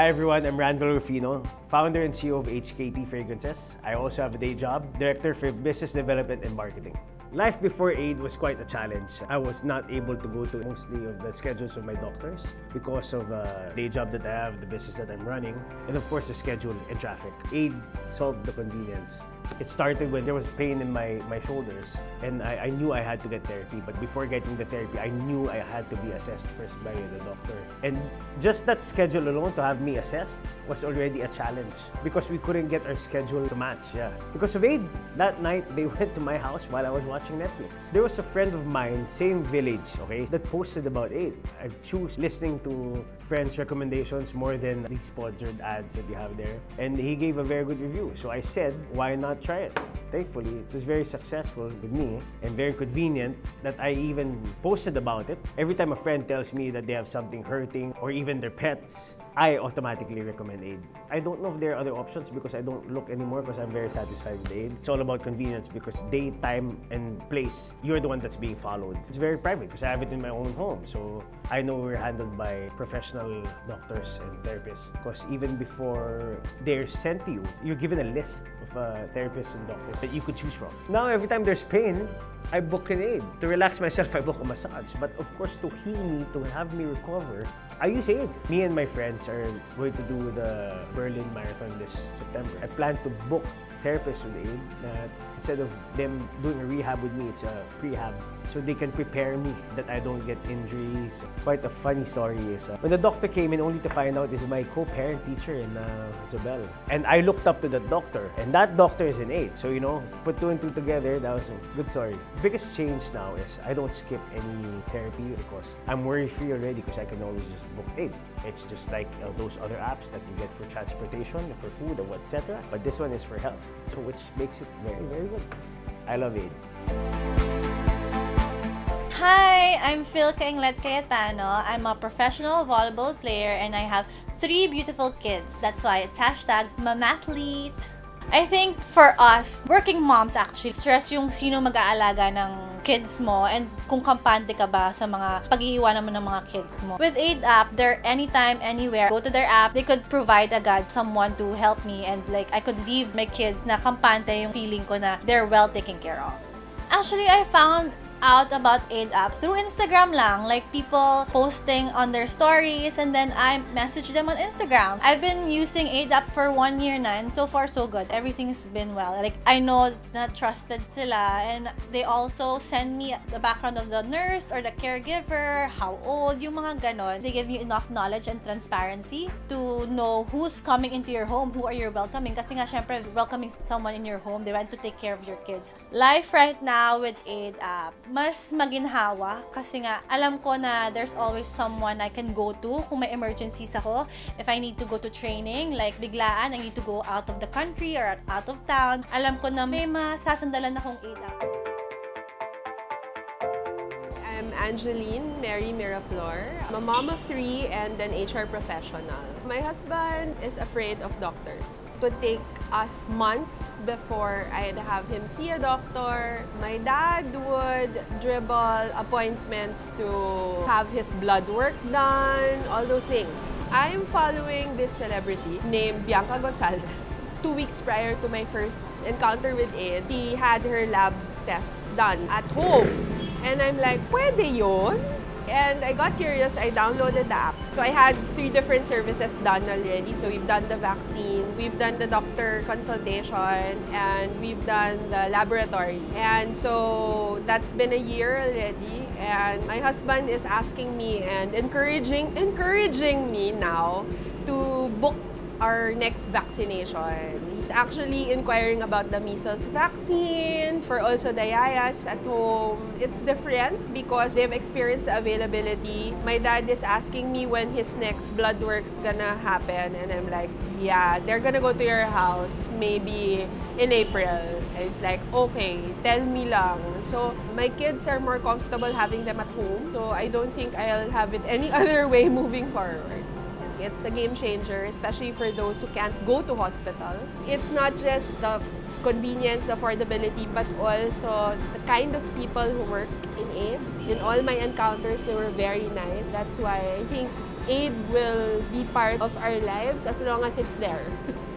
Hi everyone, I'm Randall Rufino, founder and CEO of HKT Fragrances. I also have a day job, Director for Business Development and Marketing. Life before AIDE was quite a challenge. I was not able to go to mostly of the schedules of my doctors because of the day job that I have, the business that I'm running, and of course the schedule and traffic. AIDE solved the convenience. It started when there was pain in my, my shoulders and I, I knew I had to get therapy. But before getting the therapy, I knew I had to be assessed first by the doctor. And just that schedule alone to have me assessed was already a challenge because we couldn't get our schedule to match. Yeah. Because of AIDE, that night they went to my house while I was watching Netflix. There was a friend of mine, same village, okay, that posted about it. I choose listening to friends' recommendations more than the sponsored ads that you have there. And he gave a very good review. So I said, why not try it. Thankfully, it was very successful with me and very convenient that I even posted about it. Every time a friend tells me that they have something hurting or even their pets, I automatically recommend AIDE. I don't know if there are other options because I don't look anymore because I'm very satisfied with AIDE. It's all about convenience because day, time, and place, you're the one that's being followed. It's very private because I have it in my own home. So I know we're handled by professional doctors and therapists because even before they're sent to you, you're given a list of uh, therapists and doctors that you could choose from. Now, every time there's pain, I book an aid. To relax myself, I book a massage. But of course, to heal me, to have me recover, I use aid. Me and my friends are going to do the Berlin Marathon this September. I plan to book therapists with aid that instead of them doing a rehab with me, it's a prehab. So they can prepare me that I don't get injuries. Quite a funny story is uh, when the doctor came in only to find out is my co-parent teacher in uh. And I looked up to that doctor and that doctor is an AIDE. So you know, put two and two together, that was a good story. Biggest change now is I don't skip any therapy because I'm worry-free already because I can always just book AIDE. It's just like uh, those other apps that you get for transportation, for food, etc. But this one is for health, so which makes it very, very good. I love AIDE. Hi, I'm Phil Kainglet Cayetano. I'm a professional volleyball player and I have three beautiful kids. That's why it's hashtag mamathlete. I think for us, working moms actually, stress yung sino mag-aalaga ng kids mo and kung kampante ka ba sa mga pag-iiwanan mo ng mga kids mo. With Aid app, they're anytime, anywhere. Go to their app, they could provide agad someone to help me and like I could leave my kids na kampante yung feeling ko na they're well taken care of. Actually, I found out about AIDE app through Instagram lang. Like people posting on their stories and then I message them on Instagram. I've been using AIDE app for one year now and so far so good. Everything's been well. Like I know na trusted sila and they also send me the background of the nurse or the caregiver, how old, yung mga ganon. They give you enough knowledge and transparency to know who's coming into your home, who are you welcoming. Kasi nga syempre welcoming someone in your home, they want to take care of your kids. Life right now with AIDE app mas maginhawa kasi nga alam ko na there's always someone I can go to kung may emergencies ako. If I need to go to training, like biglaan, I need to go out of the country or out of town, alam ko na may masasandalan akong aid up. I'm Angeline Mary Miraflor. I'm a mom of three and an HR professional. My husband is afraid of doctors. It would take us months before I'd have him see a doctor. My dad would dribble appointments to have his blood work done, all those things. I'm following this celebrity named Bianca Gonzalez. Two weeks prior to my first encounter with Ed, he had her lab tests done at home. And I'm like, pwede yun? And I got curious, I downloaded the app. So I had three different services done already. So we've done the vaccine, we've done the doctor consultation, and we've done the laboratory. And so that's been a year already. And my husband is asking me and encouraging, encouraging me now to book our next vaccination. He's actually inquiring about the measles vaccine for also the yayas at home. It's different because they've experienced the availability. My dad is asking me when his next blood work's gonna happen and I'm like, yeah, they're gonna go to your house maybe in April. And it's like, okay, tell me lang. So my kids are more comfortable having them at home. So I don't think I'll have it any other way moving forward. It's a game changer, especially for those who can't go to hospitals. It's not just the convenience, affordability, but also the kind of people who work in aid. In all my encounters, they were very nice. That's why I think aid will be part of our lives as long as it's there.